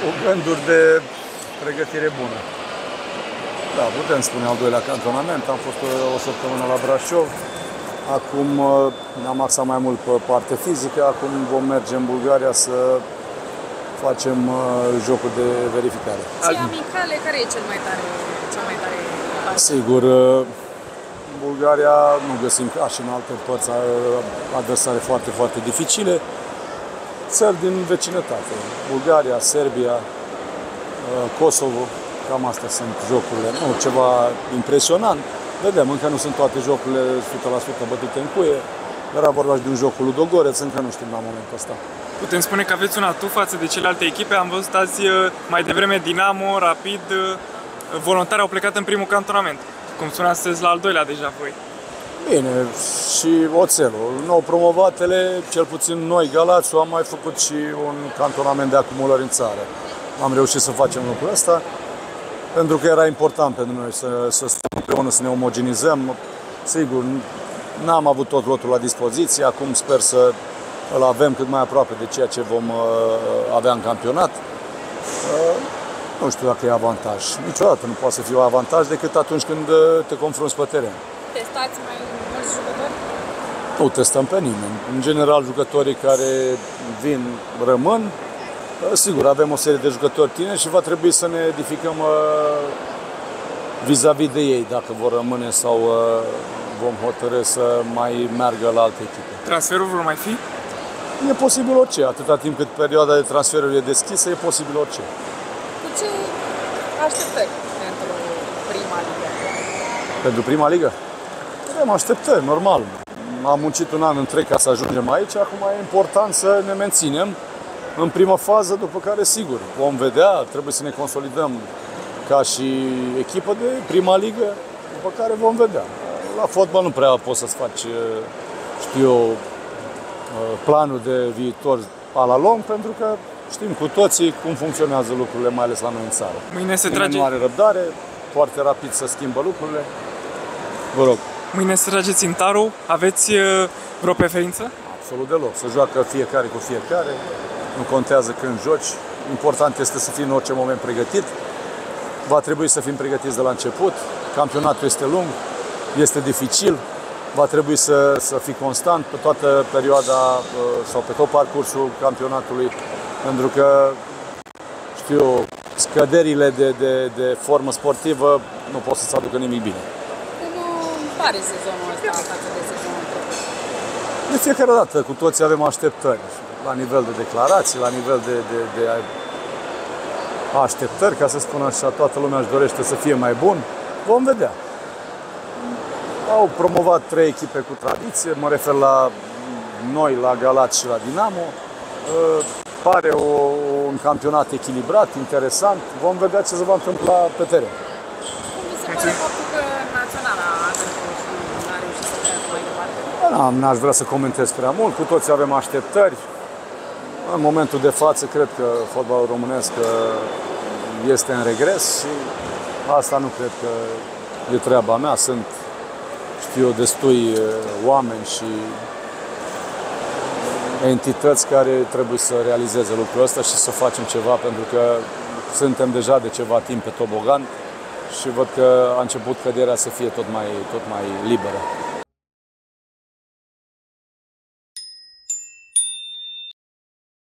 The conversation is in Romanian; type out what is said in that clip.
cu gânduri de pregătire bună. Da, putem spune al doilea cantonament. Am fost o, o săptămână la Brașov. Acum uh, am axat mai mult pe parte fizică. Acum vom merge în Bulgaria să facem uh, jocul de verificare. Și amicale, care e cel mai tare? Cel mai tare Sigur, uh, Bulgaria nu găsim ca și în alte părți uh, adversare foarte, foarte dificile. Țări din vecinătate, Bulgaria, Serbia, uh, Kosovo, cam astea sunt jocurile. Nu, ceva impresionant. Vedem, încă nu sunt toate jocurile 100% bătute în cuie. Era vorba și de un joc cu Ludogoreț, încă nu știm la momentul ăsta. Putem spune că aveți un atu față de celelalte echipe. Am văzut azi uh, mai devreme Dinamo, Rapid, uh, voluntari au plecat în primul cantonament. Cum spuneați, sunteți la al doilea deja voi. Bine, și oțelul. Nou promovatele, cel puțin noi, Galațiu, am mai făcut și un cantonament de acumulări în țară. Am reușit să facem lucrul ăsta pentru că era important pentru noi să, să stăm împreună, să ne omogenizăm. Sigur, n-am avut tot lotul la dispoziție, acum sper să îl avem cât mai aproape de ceea ce vom uh, avea în campionat. Uh, nu știu dacă e avantaj. Niciodată nu poate să fie un avantaj decât atunci când uh, te confrunți pe teren. Testați mai mulți jucători? Nu testăm pe nimeni. În general, jucătorii care vin rămân. Uh, sigur, avem o serie de jucători tineri și va trebui să ne edificăm uh, vis-a-vis de ei, dacă vor rămâne sau vom hotărâ să mai meargă la alte echipe. Transferul vor mai fi? E posibil orice. Atâta timp cât perioada de transferuri e deschisă, e posibil orice. Cu ce așteptări pentru prima ligă? Pentru prima ligă? Avem așteptări, normal. Am muncit un an întreg ca să ajungem aici, acum e important să ne menținem în prima fază, după care, sigur, vom vedea, trebuie să ne consolidăm ca și echipă de prima ligă, după care vom vedea. La fotbal nu prea poți să-ți faci, știu eu, planul de viitor a la lung, pentru că știm cu toții cum funcționează lucrurile, mai ales la noi în țară. Mâine se Nimeni trage... nu are răbdare, foarte rapid să schimbă lucrurile. Vă rog. Mâine se trageți în Taru. Aveți uh, vreo preferință? Absolut deloc. Să joacă fiecare cu fiecare. Nu contează când joci. Important este să fii în orice moment pregătit. Va trebui să fim pregătiți de la început. Campionatul este lung, este dificil. Va trebui să, să fii constant pe toată perioada uh, sau pe tot parcursul campionatului, pentru că, știu, scăderile de, de, de formă sportivă nu pot să-ți aducă nimic bine. Cum pare sezonul ăsta față de sezonul trecut? De fiecare dată, cu toții avem așteptări. La nivel de declarații, la nivel de, de, de așteptări, ca să spun așa, toată lumea își dorește să fie mai bun. Vom vedea. Au promovat trei echipe cu tradiție, mă refer la noi, la Galați și la Dinamo. Uh, Pare o, un campionat echilibrat, interesant. Vom vedea ce se va întâmpla pe teren. Cum vi se pare faptul că naționala a trecut și n-a reușit să treacă mai departe? N-am, n-aș vrea să comentez prea mult, cu toți avem așteptări. În momentul de față, cred că fotbalul românesc uh, este în regres și asta nu cred că e treaba mea. Sunt, știu eu, destui uh, oameni și entități care trebuie să realizeze lucrul ăsta și să facem ceva, pentru că suntem deja de ceva timp pe tobogan și văd că a început căderea să fie tot mai, tot mai liberă.